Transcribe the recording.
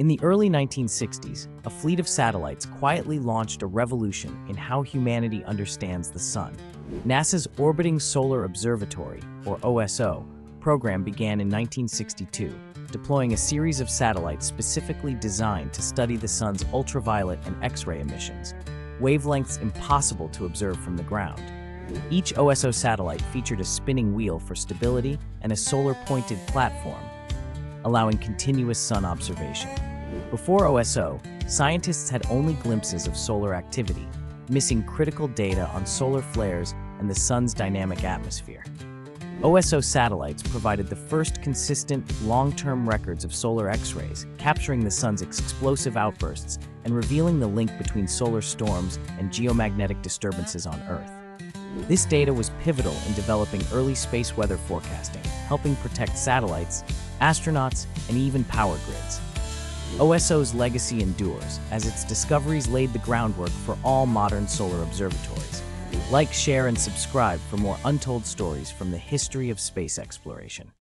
In the early 1960s, a fleet of satellites quietly launched a revolution in how humanity understands the Sun. NASA's Orbiting Solar Observatory, or OSO, program began in 1962, deploying a series of satellites specifically designed to study the Sun's ultraviolet and X-ray emissions, wavelengths impossible to observe from the ground. Each OSO satellite featured a spinning wheel for stability and a solar-pointed platform, allowing continuous sun observation. Before OSO, scientists had only glimpses of solar activity, missing critical data on solar flares and the sun's dynamic atmosphere. OSO satellites provided the first consistent, long-term records of solar X-rays, capturing the sun's explosive outbursts and revealing the link between solar storms and geomagnetic disturbances on Earth. This data was pivotal in developing early space weather forecasting, helping protect satellites, astronauts, and even power grids. OSO's legacy endures, as its discoveries laid the groundwork for all modern solar observatories. Like, share, and subscribe for more untold stories from the history of space exploration.